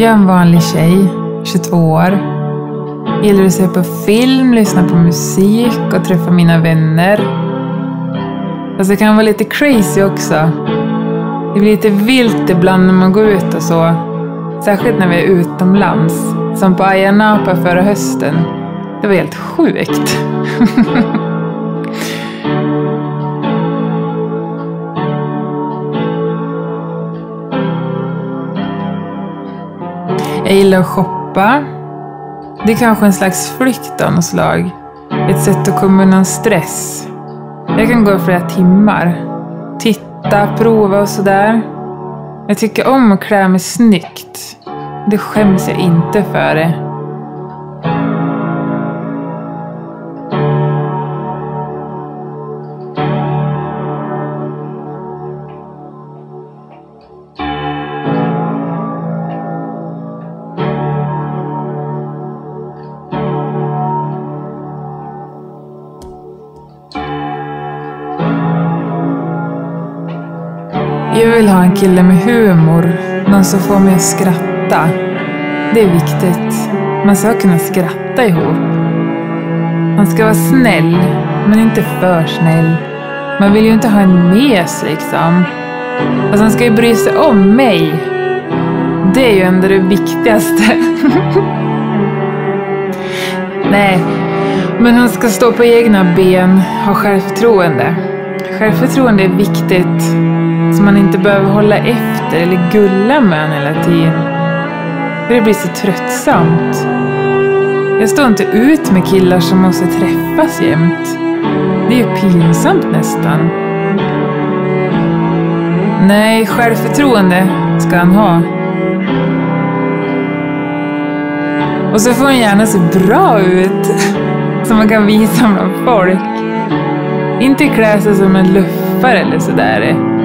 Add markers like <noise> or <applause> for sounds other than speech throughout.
Jag är en vanlig tjej, 22 år. Gillar att se på film, lyssna på musik och träffa mina vänner. Fast det kan vara lite crazy också. Det blir lite vilt ibland när man går ut och så. Särskilt när vi är utomlands. Som på Ayia Napa förra hösten. Det var helt sjukt. <laughs> Jag gillar att shoppa. Det är kanske en slags flykt av något slag. Ett sätt att komma undan stress. Jag kan gå i flera timmar. Titta, prova och sådär. Jag tycker om att klä mig snyggt. Det skäms jag inte för. Det. Jag vill ha en kille med humor. Någon som får mig att skratta. Det är viktigt. Man ska kunna skratta ihop. Man ska vara snäll, men inte för snäll. Man vill ju inte ha en mes liksom. Alltså, Fast han ska ju bry sig om mig. Det är ju ändå det viktigaste. <laughs> Nej, men han ska stå på egna ben, ha självförtroende. Självförtroende är viktigt, så man inte behöver hålla efter eller gulla med honom hela tiden. För det blir så tröttsamt. Jag står inte ut med killar som måste träffas jämt. Det är ju pinsamt nästan. Nej, självförtroende ska han ha. Och så får han gärna se bra ut. <laughs> Så man kan visa bland folk. Inte klä sig som en luffare eller sådär.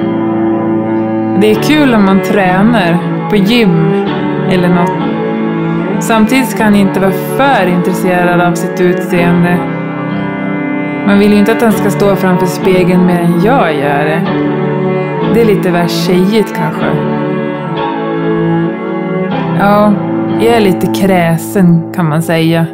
Det är kul om man tränar på gym eller något. Samtidigt ska han inte vara för intresserad av sitt utseende. Man vill ju inte att han ska stå framför spegeln mer än jag gör. Det Det är lite väl tjejigt kanske. Ja, jag är lite kräsen kan man säga.